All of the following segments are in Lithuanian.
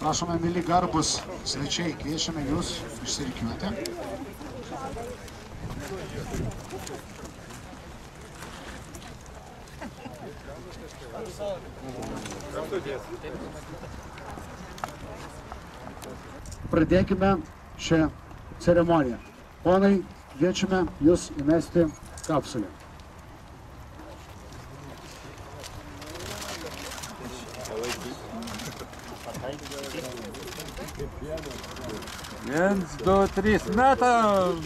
Prašome, mėly garbus svečiai, kviečiame jūs išsirikiuoti. Pradėkime šią ceremoniją. Ponai, kviečiame jūs įmesti kapsulę. Viens, du, trys, metam!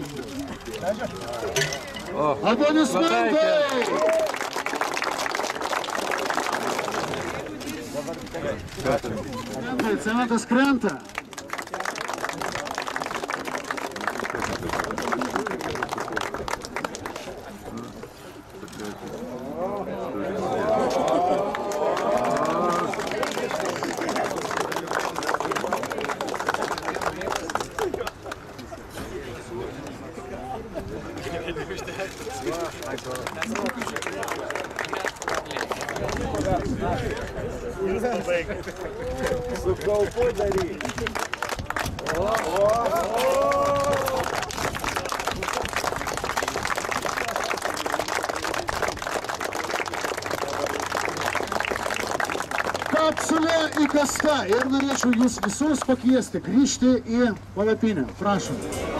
O, Aplodismentai! Cementas krenta. Su kaupu daryk. Kapsulė įkasta ir norėčiau jūs visus pakviesti grįžti į palapinę. Prašom.